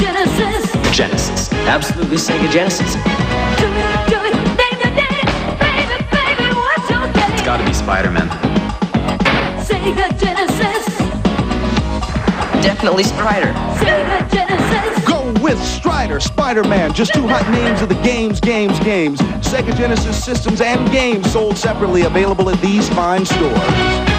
Genesis. Genesis. Absolutely Sega Genesis. It's gotta be Spider-Man. Sega Genesis. Definitely Strider. Sega Genesis. Go with Strider, Spider-Man, just two hot names of the games, games, games. Sega Genesis systems and games sold separately, available at these fine stores.